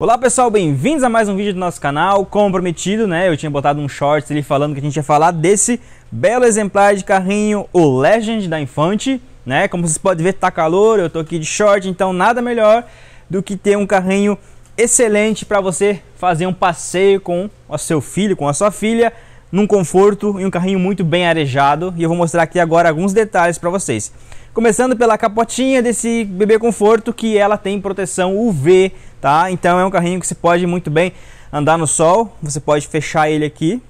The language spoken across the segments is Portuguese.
Olá pessoal, bem-vindos a mais um vídeo do nosso canal, como prometido, né, eu tinha botado um shorts ali falando que a gente ia falar desse belo exemplar de carrinho, o Legend da Infante, né, como vocês podem ver tá calor, eu tô aqui de short, então nada melhor do que ter um carrinho excelente para você fazer um passeio com o seu filho, com a sua filha, num conforto e um carrinho muito bem arejado, e eu vou mostrar aqui agora alguns detalhes para vocês. Começando pela capotinha desse bebê conforto que ela tem proteção UV, tá? Então é um carrinho que você pode muito bem andar no sol, você pode fechar ele aqui.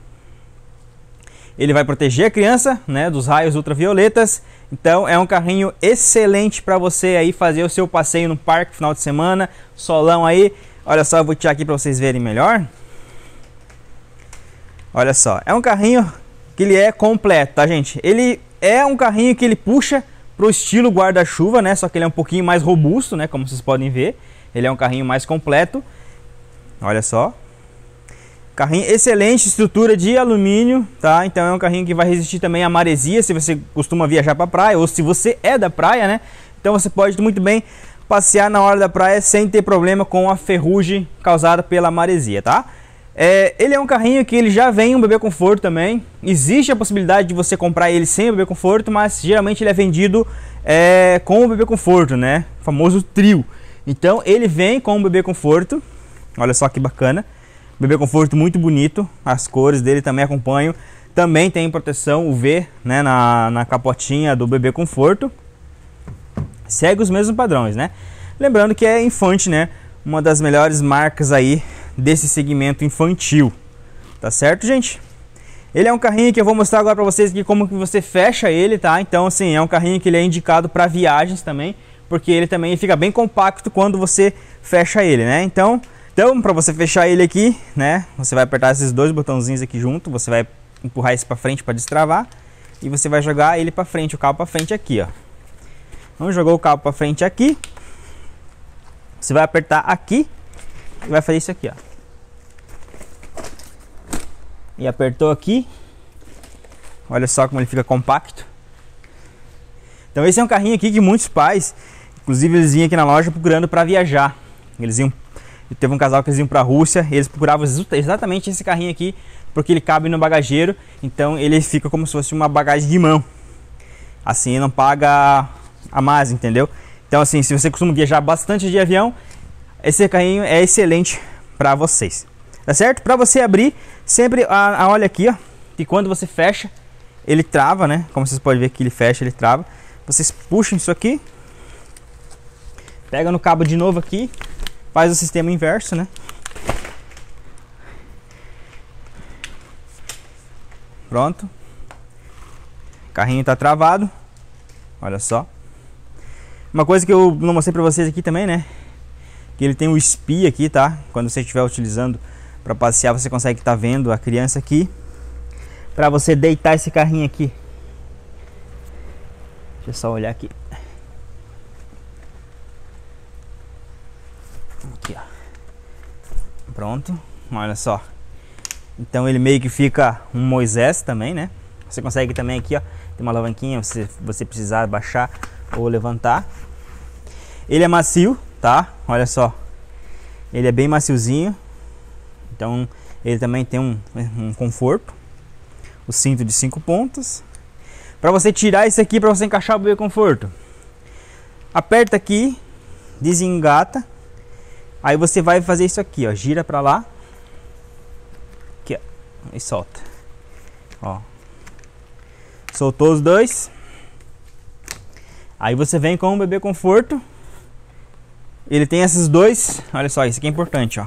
Ele vai proteger a criança, né, dos raios ultravioletas. Então é um carrinho excelente para você aí fazer o seu passeio no parque final de semana, solão aí. Olha só, eu vou tirar aqui para vocês verem melhor. Olha só, é um carrinho que ele é completo, tá, gente? Ele é um carrinho que ele puxa pro estilo guarda-chuva, né? Só que ele é um pouquinho mais robusto, né? Como vocês podem ver. Ele é um carrinho mais completo. Olha só. Carrinho excelente, estrutura de alumínio, tá? Então é um carrinho que vai resistir também à maresia, se você costuma viajar para praia ou se você é da praia, né? Então você pode muito bem passear na hora da praia sem ter problema com a ferrugem causada pela maresia, tá? É, ele é um carrinho que ele já vem um bebê conforto também. Existe a possibilidade de você comprar ele sem o bebê conforto, mas geralmente ele é vendido é, com o bebê conforto, né? O famoso trio. Então ele vem com o bebê conforto. Olha só que bacana. Bebê conforto muito bonito. As cores dele também acompanham. Também tem proteção UV né, na, na capotinha do bebê conforto. Segue os mesmos padrões, né? Lembrando que é Infante, né? Uma das melhores marcas aí desse segmento infantil. Tá certo, gente? Ele é um carrinho que eu vou mostrar agora para vocês aqui como que você fecha ele, tá? Então, assim, é um carrinho que ele é indicado para viagens também, porque ele também fica bem compacto quando você fecha ele, né? Então, então para você fechar ele aqui, né? Você vai apertar esses dois botãozinhos aqui junto, você vai empurrar esse para frente para destravar e você vai jogar ele para frente, o cabo para frente aqui, ó. Então, jogou o cabo para frente aqui. Você vai apertar aqui e vai fazer isso aqui, ó e apertou aqui. Olha só como ele fica compacto. Então esse é um carrinho aqui que muitos pais, inclusive eles vinham aqui na loja procurando para viajar. Eles iam, teve um casal que eles iam para a Rússia, eles procuravam exatamente esse carrinho aqui, porque ele cabe no bagageiro, então ele fica como se fosse uma bagagem de mão. Assim não paga a mais, entendeu? Então assim, se você costuma viajar bastante de avião, esse carrinho é excelente para vocês. Tá certo? Para você abrir, sempre a, a olha aqui, ó, que quando você fecha, ele trava, né? Como vocês podem ver que ele fecha, ele trava. Vocês puxam isso aqui, pega no cabo de novo aqui, faz o sistema inverso, né? Pronto. O carrinho está travado. Olha só. Uma coisa que eu não mostrei para vocês aqui também, né? Que ele tem o espia aqui, tá? Quando você estiver utilizando para passear, você consegue estar tá vendo a criança aqui. Para você deitar esse carrinho aqui. Deixa eu só olhar. Aqui, Pronto. Olha só. Então ele meio que fica um Moisés também, né? Você consegue também aqui, ó, tem uma alavanquinha, se você precisar baixar ou levantar. Ele é macio, tá? Olha só. Ele é bem maciozinho. Então ele também tem um, um conforto. O cinto de cinco pontas. Para você tirar isso aqui, para você encaixar o bebê conforto. Aperta aqui, desengata. Aí você vai fazer isso aqui, ó, gira para lá. Aqui, ó, e solta. Ó. Soltou os dois. Aí você vem com o bebê conforto. Ele tem esses dois, olha só, isso aqui é importante, ó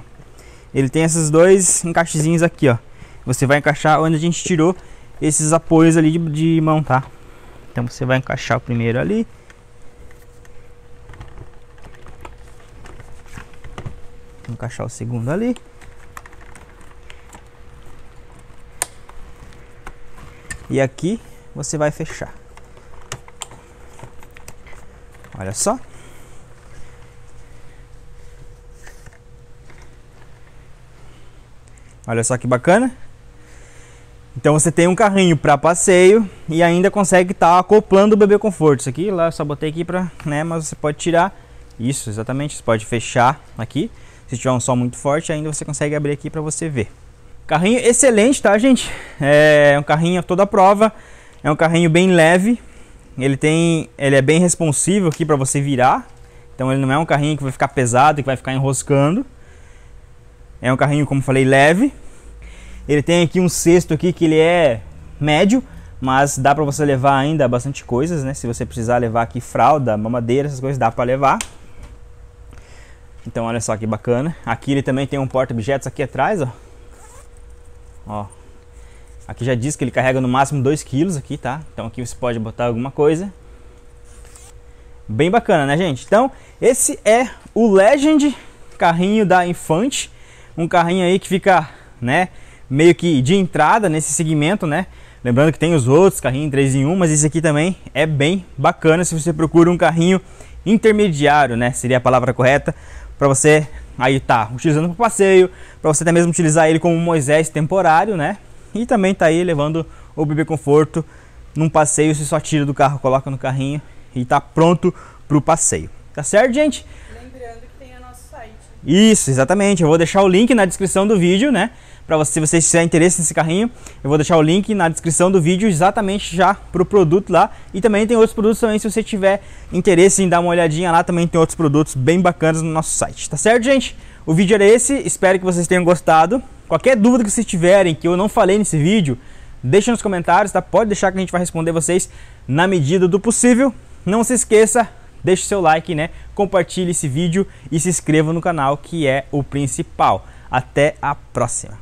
ele tem esses dois encaixezinhos aqui, ó. Você vai encaixar onde a gente tirou esses apoios ali de, de mão, tá? Então você vai encaixar o primeiro ali. Encaixar o segundo ali. E aqui você vai fechar. Olha só. Olha só que bacana. Então você tem um carrinho para passeio e ainda consegue estar tá acoplando o bebê conforto. Isso aqui lá eu só botei aqui para, né, mas você pode tirar isso, exatamente, você pode fechar aqui. Se tiver um sol muito forte, ainda você consegue abrir aqui para você ver. Carrinho excelente, tá, gente? É um carrinho toda prova. É um carrinho bem leve. Ele tem, ele é bem responsivo aqui para você virar. Então ele não é um carrinho que vai ficar pesado, que vai ficar enroscando. É um carrinho, como falei, leve. Ele tem aqui um cesto aqui que ele é médio, mas dá para você levar ainda bastante coisas, né? Se você precisar levar aqui fralda, mamadeira, essas coisas dá para levar. Então olha só que bacana. Aqui ele também tem um porta-objetos aqui atrás, ó. Ó. Aqui já diz que ele carrega no máximo 2 kg aqui, tá? Então aqui você pode botar alguma coisa. Bem bacana, né, gente? Então, esse é o Legend carrinho da Infante. Um carrinho aí que fica, né, meio que de entrada nesse segmento, né? Lembrando que tem os outros carrinhos 3 em 1, mas esse aqui também é bem bacana se você procura um carrinho intermediário, né? Seria a palavra correta para você aí tá utilizando para passeio, para você até mesmo utilizar ele como Moisés temporário, né? E também tá aí levando o bebê conforto num passeio, você só tira do carro, coloca no carrinho e tá pronto para o passeio. Tá certo, gente? Lembrando que tem o nosso site. Isso, exatamente. Eu vou deixar o link na descrição do vídeo, né? Para você, se você tiver interesse nesse carrinho, eu vou deixar o link na descrição do vídeo exatamente já para o produto lá. E também tem outros produtos também, se você tiver interesse em dar uma olhadinha lá, também tem outros produtos bem bacanas no nosso site. Tá certo, gente? O vídeo era esse, espero que vocês tenham gostado. Qualquer dúvida que vocês tiverem que eu não falei nesse vídeo, deixa nos comentários, tá? Pode deixar que a gente vai responder vocês na medida do possível. Não se esqueça, deixe seu like, né? Compartilhe esse vídeo e se inscreva no canal, que é o principal. Até a próxima!